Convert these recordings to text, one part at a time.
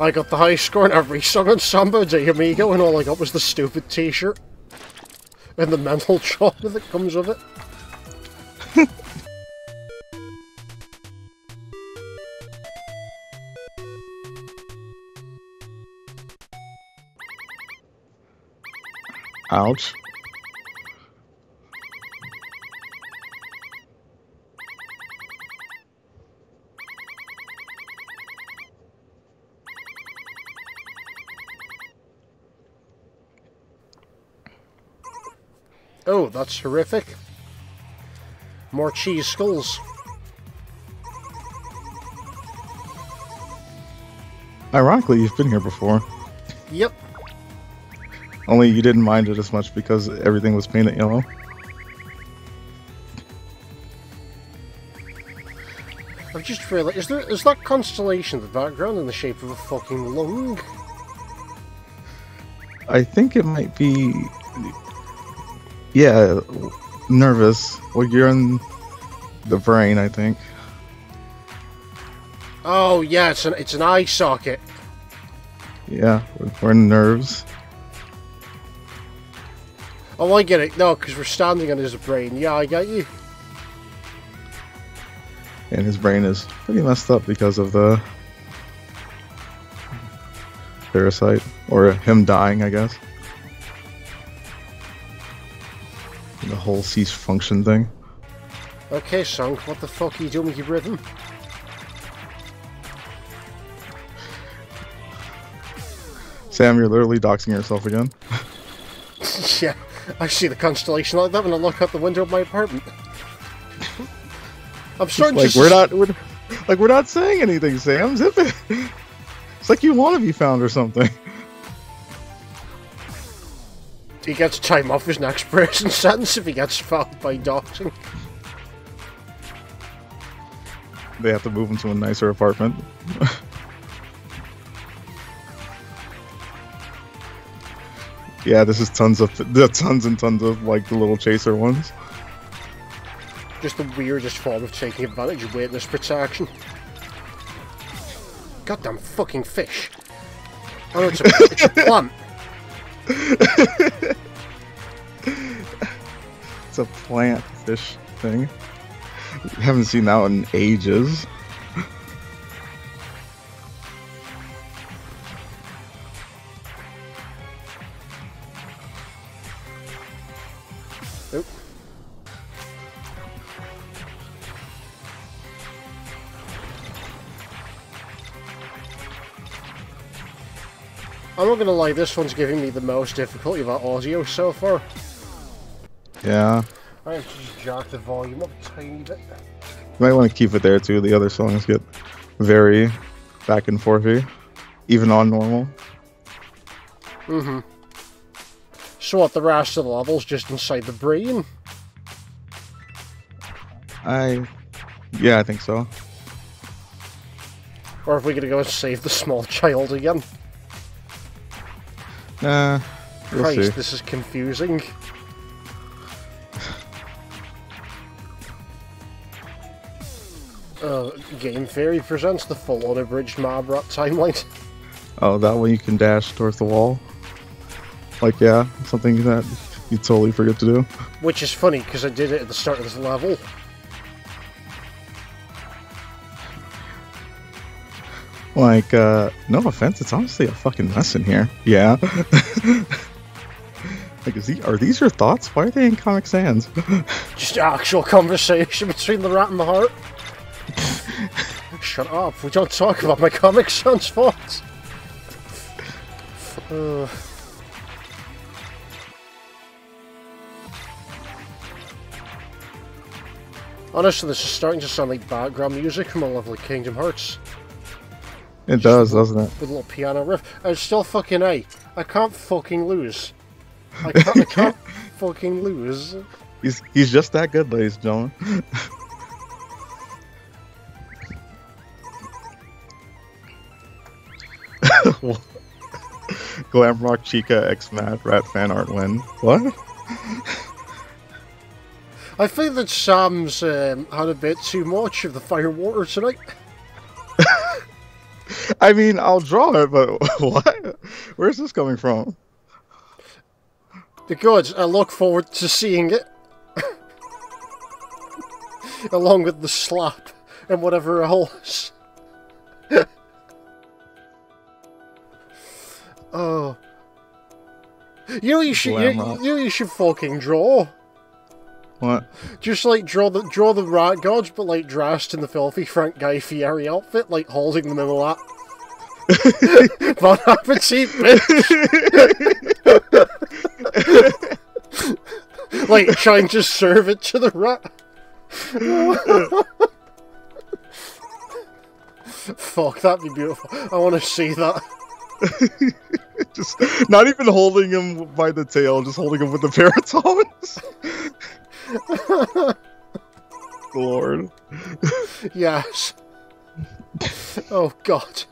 I got the highest score in every song on Samba de Amigo, and all I got was the stupid t-shirt. And the mental trauma that comes with it. Ouch. Oh, that's horrific. More cheese skulls. Ironically, you've been here before. Yep. Only you didn't mind it as much because everything was painted yellow. I've just realised, is there is that constellation in the background in the shape of a fucking lung? I think it might be. Yeah, nervous. Well, you're in the brain, I think. Oh yeah, it's an it's an eye socket. Yeah, we're in nerves. Oh, I get it. No, because we're standing on his brain. Yeah, I got you. And his brain is pretty messed up because of the parasite. Or him dying, I guess. The whole cease function thing. Okay, Song, what the fuck are you doing with your rhythm? Sam, you're literally doxing yourself again. yeah, I see the constellation like that when I look out the window of my apartment. I'm starting like to we're not, we're, like we're not saying anything, Sam. Zip it. It's like you want to be found or something. He gets time off his next prison sentence if he gets found by doxing. They have to move into a nicer apartment. yeah, this is tons of the tons and tons of like the little chaser ones. Just the weirdest form of taking advantage of witness protection. Goddamn fucking fish. Oh, it's a, it's a plant. It's a plant fish thing. Haven't seen that in ages. Gonna lie, this one's giving me the most difficulty about audio so far. Yeah, I have to just jack the volume up a tiny bit. you might want to keep it there too. The other songs get very back and forthy, even on normal. Mm-hmm. So what, the rest of the level's just inside the brain? I, yeah, I think so. Or are we gonna go and save the small child again? Nah, we'll Christ, see. this is confusing. Uh, Game Theory presents the full unabridged Mad Rat timeline. Oh, that one you can dash towards the wall. Like, yeah, something that you totally forget to do. Which is funny, because I did it at the start of this level. Like, uh, no offense, it's honestly a fucking mess in here. Yeah. like, is he, are these your thoughts? Why are they in Comic Sans? Just actual conversation between the rat and the heart. Shut up, we don't talk about my Comic Sans thoughts. Uh, Honestly, this is starting to sound like background music from a lovely Kingdom Hearts. It does, doesn't it? With a little piano riff. And it's still fucking A. I can't fucking lose. I can't, I can't fucking lose. He's he's just that good, ladies and gentlemen. Glamrock Chica X Mad Rat fan art win. What? I think that Sam's um, had a bit too much of the fire water tonight. I mean, I'll draw it, but what? Where's this coming from? The goods. I look forward to seeing it. Along with the slap and whatever else. oh. You know you should you, you, know you should fucking draw. What? Just like draw the draw the rat gods, but like dressed in the filthy Frank Guy Fieri outfit, like holding them in a lap. Bon appetit, bitch. like trying to serve it to the rat. Fuck, that'd be beautiful. I want to see that. just not even holding him by the tail, just holding him with the paratones. Lord. Yes. Oh god.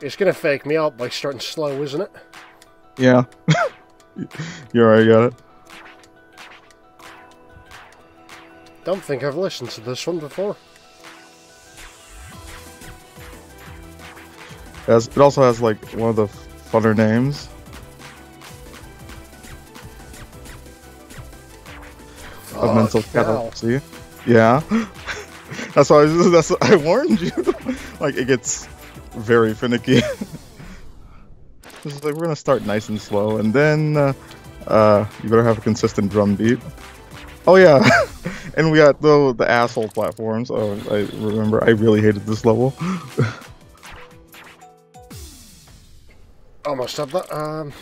It's gonna fake me out by starting slow, isn't it? Yeah. you already got it. Don't think I've listened to this one before. It, has, it also has like one of the funner names. of oh, mental Fuck, catalepsy. Yeah. that's why I, was- that's I warned you. like it gets very finicky. Like we're gonna start nice and slow, and then uh, uh, you better have a consistent drum beat. Oh yeah, and we got the the asshole platforms. Oh, I remember. I really hated this level. Almost had that. Um,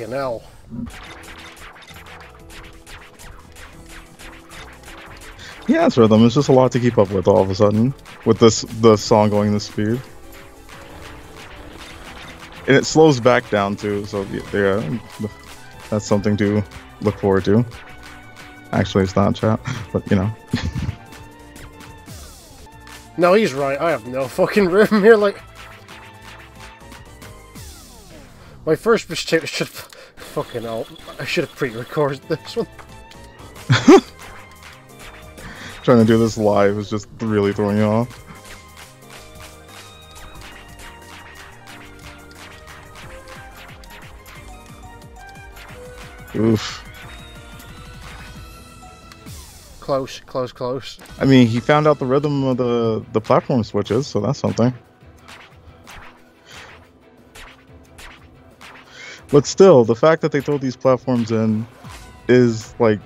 fucking hell. Yeah, it's rhythm. It's just a lot to keep up with all of a sudden with this the song going this speed. And it slows back down too, so yeah, that's something to look forward to. Actually, it's not chat, but you know. No, he's right. I have no fucking room here. Like, my first mistake should fucking hell. I should have pre-recorded this one. Trying to do this live is just really throwing you off. Oof. Close, close, close. I mean, he found out the rhythm of the the platform switches, so that's something. But still, the fact that they throw these platforms in is like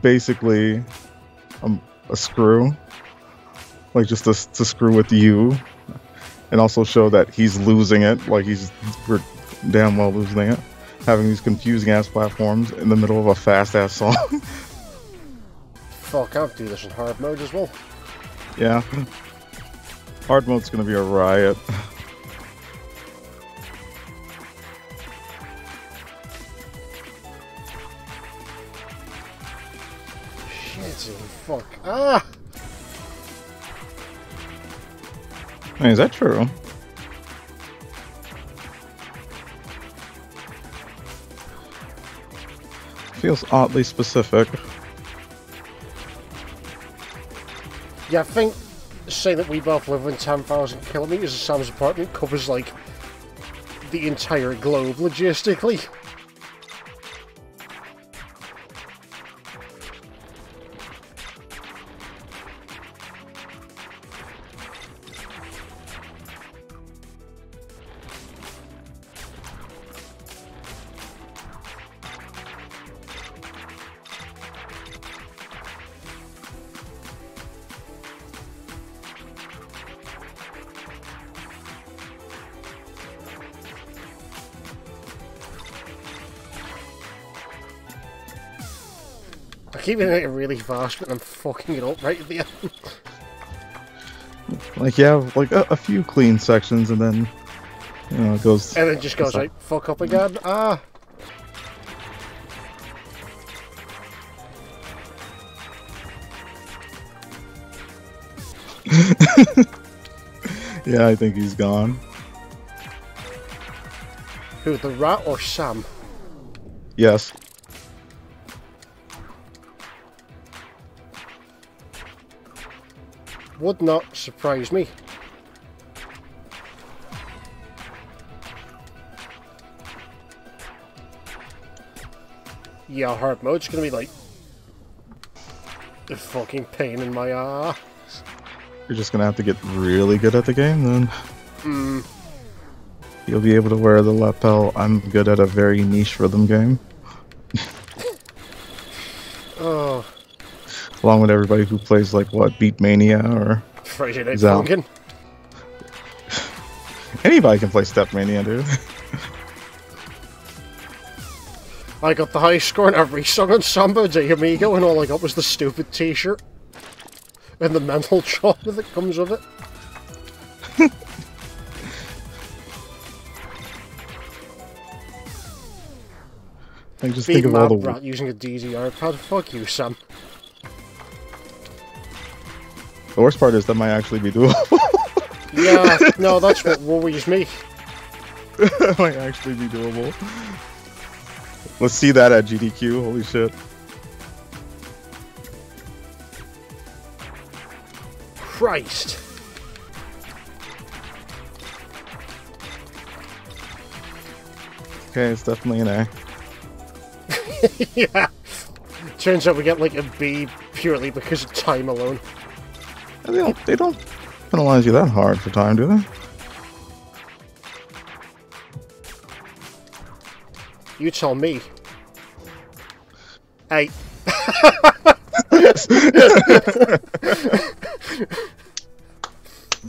basically um, a screw, like just to, to screw with you, and also show that he's losing it, like he's we're damn well losing it, having these confusing ass platforms in the middle of a fast ass song. Fuck, I'll do this in hard mode as well. Yeah. Hard mode's gonna be a riot. Shit, fuck. Ah! Hey, is that true? Feels oddly specific. Yeah, I think saying that we both live within 10,000 kilometers of Sam's apartment covers, like, the entire globe logistically. keeping it really fast, but I'm fucking it up right at the end. Like, yeah, like a, a, few clean sections, and then, you know, it goes... And then just goes, like, fuck up again. Ah! yeah, I think he's gone. Who, the rat or Sam? Yes. Would not surprise me. Yeah, hard mode's gonna be like a fucking pain in my ass. You're just gonna have to get really good at the game then. Hmm. You'll be able to wear the lapel. I'm good at a very niche rhythm game. Along with everybody who plays like what, Beatmania or Friday Night. Funkin'. anybody can play Stepmania, dude. I got the high score in every song on Samba de Amigo, and all I got was the stupid t-shirt. And the mental trauma that comes with it. Like just Big think of all the using a DDR pad. Fuck you, Sam. The worst part is that might actually be doable. Yeah, no, that's what worries me. that might actually be doable. Let's see that at GDQ. Holy shit. Christ. Okay, it's definitely an A. yeah. Turns out we get like a B purely because of time alone. They don't. They don't penalize you that hard for time, do they? You tell me. Hey.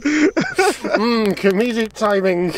Mmm, comedic timing.